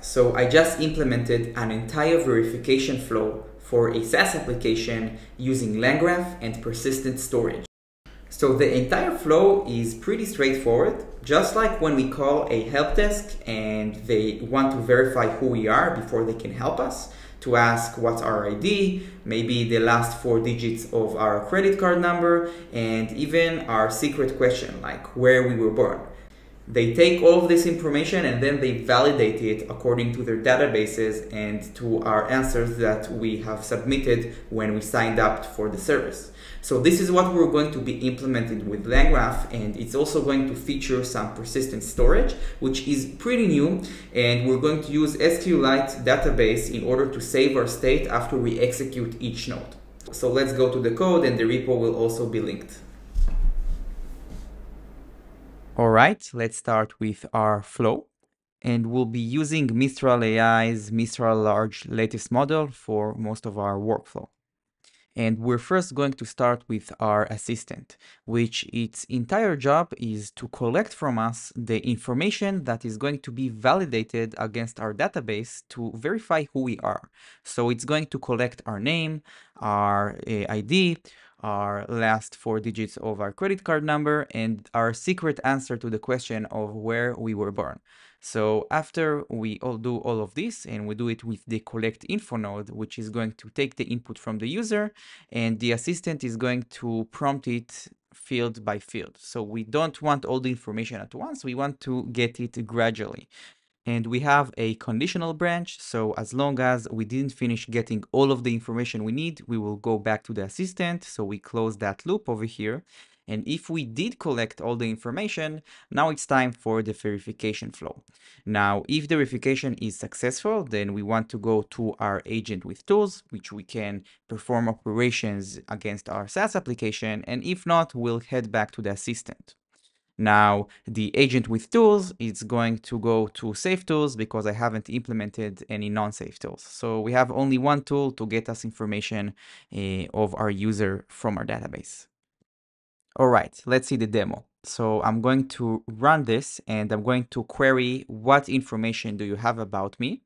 so I just implemented an entire verification flow for a SaaS application using LangGraph and persistent storage. So the entire flow is pretty straightforward, just like when we call a help desk and they want to verify who we are before they can help us, to ask what's our ID, maybe the last four digits of our credit card number, and even our secret question like where we were born. They take all of this information and then they validate it according to their databases and to our answers that we have submitted when we signed up for the service. So this is what we're going to be implemented with LangGraph and it's also going to feature some persistent storage, which is pretty new. And we're going to use SQLite database in order to save our state after we execute each node. So let's go to the code and the repo will also be linked. All right, let's start with our flow. And we'll be using Mistral AI's Mistral Large latest model for most of our workflow. And we're first going to start with our assistant, which its entire job is to collect from us the information that is going to be validated against our database to verify who we are. So it's going to collect our name, our ID, our last four digits of our credit card number and our secret answer to the question of where we were born. So after we all do all of this and we do it with the collect info node, which is going to take the input from the user and the assistant is going to prompt it field by field. So we don't want all the information at once. We want to get it gradually and we have a conditional branch. So as long as we didn't finish getting all of the information we need, we will go back to the assistant. So we close that loop over here. And if we did collect all the information, now it's time for the verification flow. Now, if the verification is successful, then we want to go to our agent with tools, which we can perform operations against our SaaS application. And if not, we'll head back to the assistant. Now, the agent with tools is going to go to safe tools because I haven't implemented any non-safe tools. So we have only one tool to get us information uh, of our user from our database. All right, let's see the demo. So I'm going to run this and I'm going to query what information do you have about me.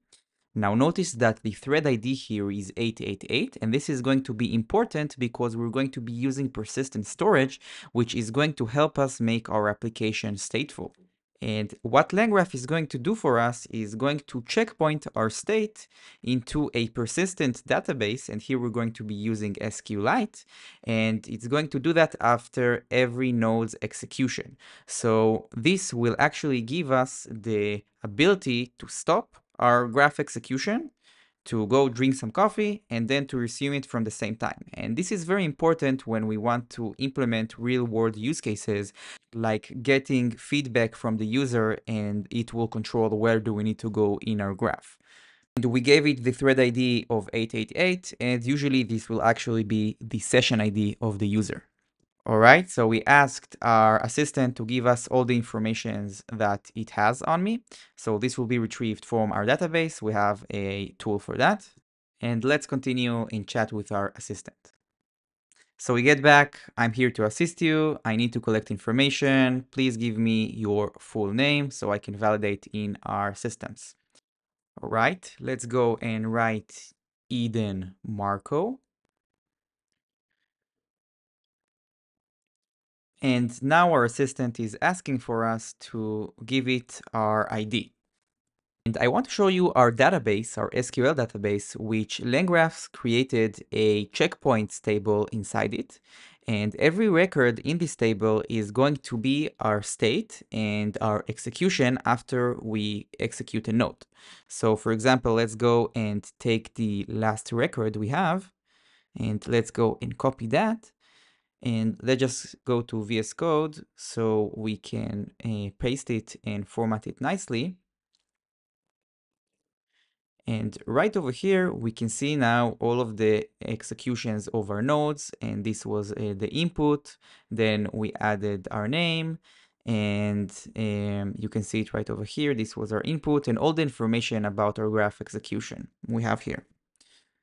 Now notice that the thread ID here is 888 and this is going to be important because we're going to be using persistent storage which is going to help us make our application stateful. And what LangGraph is going to do for us is going to checkpoint our state into a persistent database. And here we're going to be using SQLite. And it's going to do that after every node's execution. So this will actually give us the ability to stop our graph execution to go drink some coffee and then to resume it from the same time. And this is very important when we want to implement real world use cases like getting feedback from the user and it will control where do we need to go in our graph. And we gave it the thread ID of 888 and usually this will actually be the session ID of the user. All right, so we asked our assistant to give us all the informations that it has on me. So this will be retrieved from our database. We have a tool for that. And let's continue in chat with our assistant. So we get back, I'm here to assist you. I need to collect information. Please give me your full name so I can validate in our systems. All right, let's go and write Eden Marco. And now our assistant is asking for us to give it our ID. And I want to show you our database, our SQL database, which LangGraphs created a checkpoints table inside it. And every record in this table is going to be our state and our execution after we execute a node. So for example, let's go and take the last record we have and let's go and copy that. And let's just go to VS Code so we can uh, paste it and format it nicely. And right over here, we can see now all of the executions of our nodes. And this was uh, the input. Then we added our name. And um, you can see it right over here. This was our input and all the information about our graph execution we have here.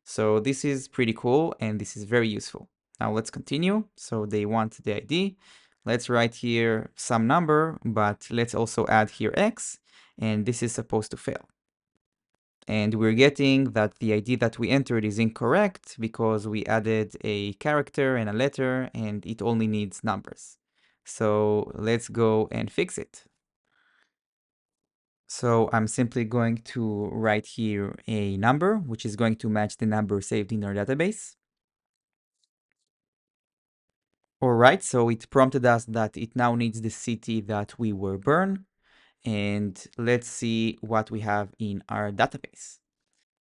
So this is pretty cool and this is very useful. Now let's continue. So they want the ID. Let's write here some number, but let's also add here X, and this is supposed to fail. and we're getting that the ID that we entered is incorrect because we added a character and a letter and it only needs numbers. So let's go and fix it. So I'm simply going to write here a number, which is going to match the number saved in our database. All right, so it prompted us that it now needs the city that we were born. And let's see what we have in our database.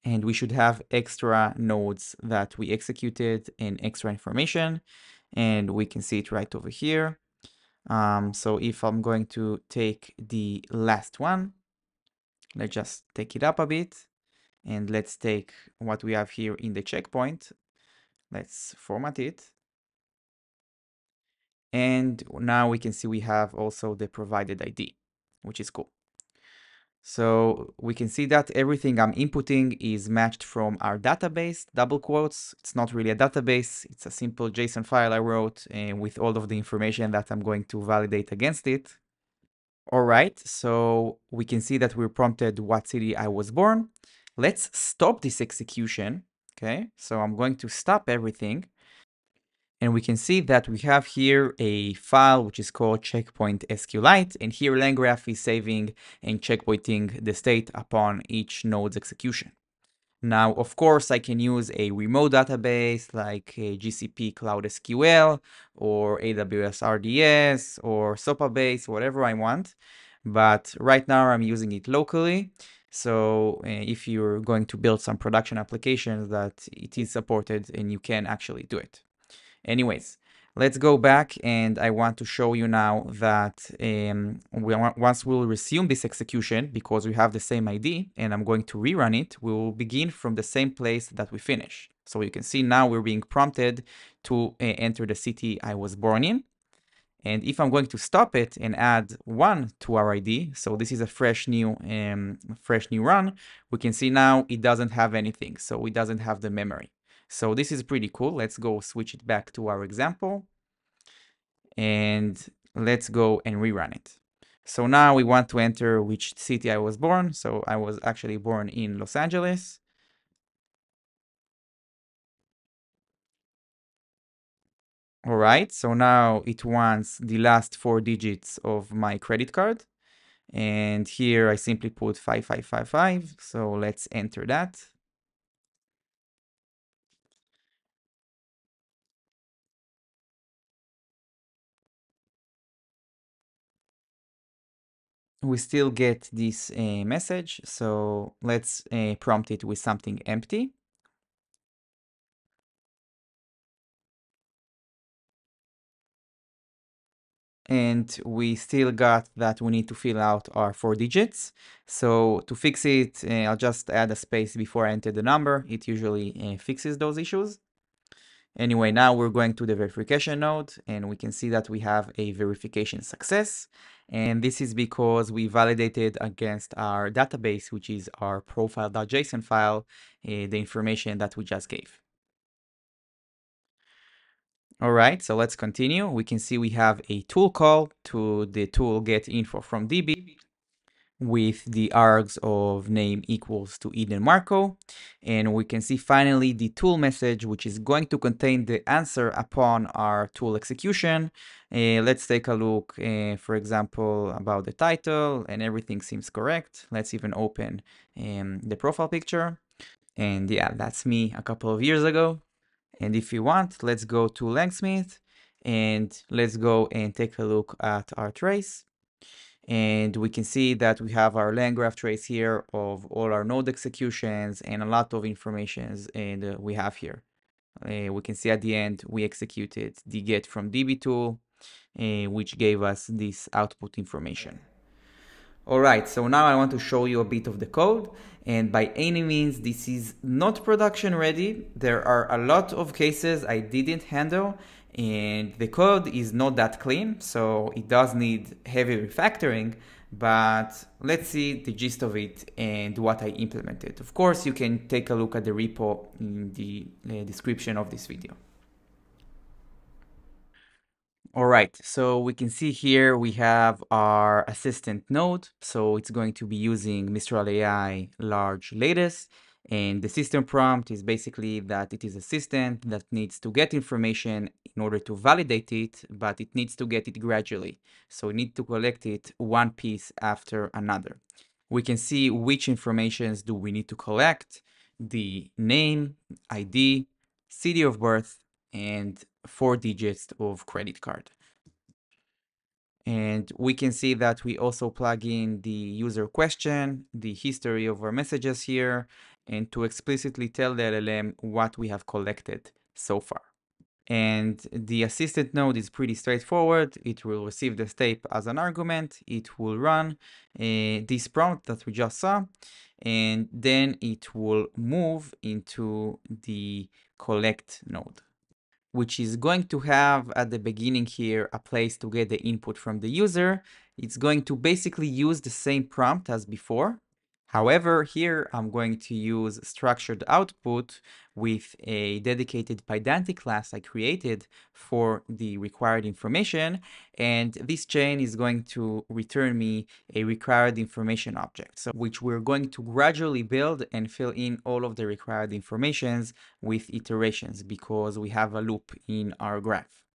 And we should have extra nodes that we executed and extra information. And we can see it right over here. Um, so if I'm going to take the last one, Let's just take it up a bit and let's take what we have here in the checkpoint. Let's format it. And now we can see we have also the provided ID, which is cool. So we can see that everything I'm inputting is matched from our database, double quotes. It's not really a database. It's a simple JSON file I wrote uh, with all of the information that I'm going to validate against it. All right, so we can see that we're prompted what city I was born. Let's stop this execution. Okay, so I'm going to stop everything. And we can see that we have here a file which is called checkpoint SQLite. And here LangGraph is saving and checkpointing the state upon each node's execution. Now, of course, I can use a remote database like GCP Cloud SQL or AWS RDS or Supabase, whatever I want. But right now I'm using it locally. So uh, if you're going to build some production applications that it is supported and you can actually do it. Anyways, Let's go back and I want to show you now that um, we, once we'll resume this execution because we have the same ID and I'm going to rerun it, we will begin from the same place that we finished. So you can see now we're being prompted to uh, enter the city I was born in. And if I'm going to stop it and add one to our ID, so this is a fresh new um, fresh new run, we can see now it doesn't have anything. So it doesn't have the memory. So this is pretty cool. Let's go switch it back to our example. And let's go and rerun it. So now we want to enter which city I was born. So I was actually born in Los Angeles. All right, so now it wants the last four digits of my credit card. And here I simply put 5555. So let's enter that. We still get this uh, message. So let's uh, prompt it with something empty. and we still got that we need to fill out our four digits. So to fix it, uh, I'll just add a space before I enter the number. It usually uh, fixes those issues. Anyway, now we're going to the verification node and we can see that we have a verification success. And this is because we validated against our database, which is our profile.json file, uh, the information that we just gave. All right, so let's continue. We can see we have a tool call to the tool get info from DB with the args of name equals to Eden Marco. And we can see finally the tool message, which is going to contain the answer upon our tool execution. Uh, let's take a look, uh, for example, about the title and everything seems correct. Let's even open um, the profile picture. And yeah, that's me a couple of years ago. And if you want, let's go to Langsmith and let's go and take a look at our trace. And we can see that we have our LangGraph trace here of all our node executions and a lot of informations and uh, we have here. Uh, we can see at the end we executed the get from DB tool, uh, which gave us this output information. Alright, so now I want to show you a bit of the code and by any means this is not production ready. There are a lot of cases I didn't handle and the code is not that clean, so it does need heavy refactoring, but let's see the gist of it and what I implemented. Of course, you can take a look at the repo in the uh, description of this video. All right, so we can see here we have our assistant node. So it's going to be using Mistral AI large latest. And the system prompt is basically that it is a system that needs to get information in order to validate it, but it needs to get it gradually. So we need to collect it one piece after another. We can see which informations do we need to collect, the name, ID, city of birth, and four digits of credit card. And we can see that we also plug in the user question, the history of our messages here, and to explicitly tell the LLM what we have collected so far. And the assistant node is pretty straightforward. It will receive the state as an argument. It will run uh, this prompt that we just saw, and then it will move into the collect node which is going to have at the beginning here a place to get the input from the user. It's going to basically use the same prompt as before, However, here I'm going to use structured output with a dedicated Pydantic class I created for the required information. And this chain is going to return me a required information object, so which we're going to gradually build and fill in all of the required informations with iterations because we have a loop in our graph.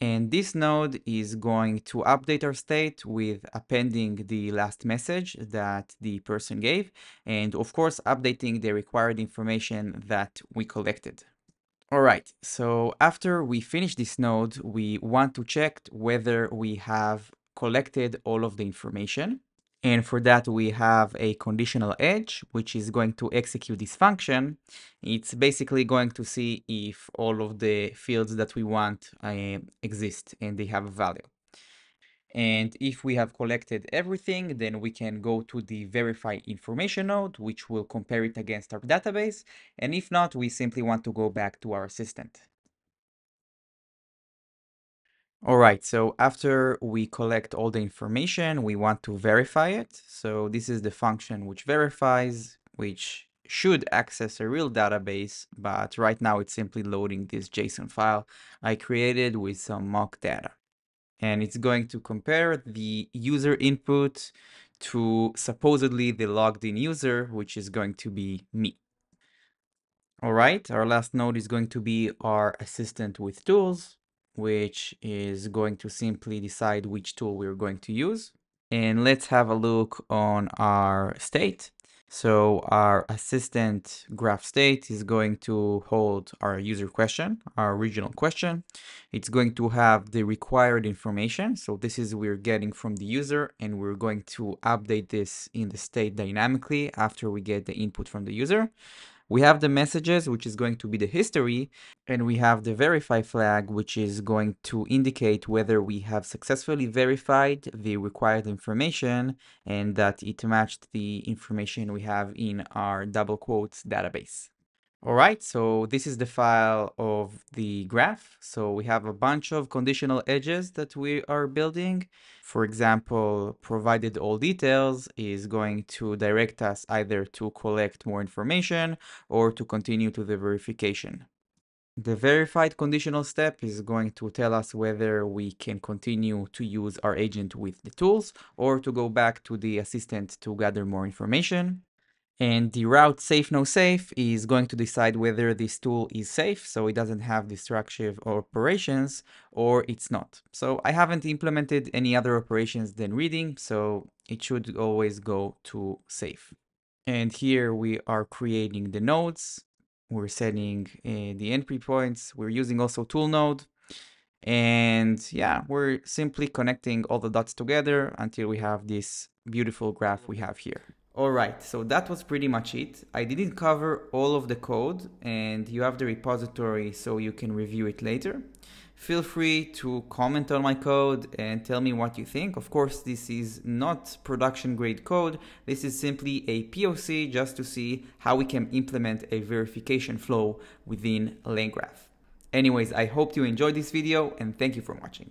And this node is going to update our state with appending the last message that the person gave, and of course, updating the required information that we collected. All right, so after we finish this node, we want to check whether we have collected all of the information. And for that, we have a conditional edge, which is going to execute this function. It's basically going to see if all of the fields that we want uh, exist and they have a value. And if we have collected everything, then we can go to the verify information node, which will compare it against our database. And if not, we simply want to go back to our assistant. All right, so after we collect all the information, we want to verify it. So this is the function which verifies, which should access a real database, but right now it's simply loading this JSON file I created with some mock data. And it's going to compare the user input to supposedly the logged in user, which is going to be me. All right, our last node is going to be our assistant with tools which is going to simply decide which tool we're going to use. And let's have a look on our state. So our assistant graph state is going to hold our user question, our original question. It's going to have the required information. So this is we're getting from the user and we're going to update this in the state dynamically after we get the input from the user. We have the messages, which is going to be the history, and we have the verify flag, which is going to indicate whether we have successfully verified the required information and that it matched the information we have in our double quotes database. All right, so this is the file of the graph. So we have a bunch of conditional edges that we are building. For example, provided all details is going to direct us either to collect more information or to continue to the verification. The verified conditional step is going to tell us whether we can continue to use our agent with the tools or to go back to the assistant to gather more information. And the route safe no safe is going to decide whether this tool is safe, so it doesn't have destructive operations, or it's not. So I haven't implemented any other operations than reading, so it should always go to safe. And here we are creating the nodes. We're setting uh, the entry points. We're using also tool node. And yeah, we're simply connecting all the dots together until we have this beautiful graph we have here. Alright, so that was pretty much it. I didn't cover all of the code and you have the repository so you can review it later. Feel free to comment on my code and tell me what you think. Of course, this is not production grade code. This is simply a POC just to see how we can implement a verification flow within LangGraph. Anyways, I hope you enjoyed this video and thank you for watching.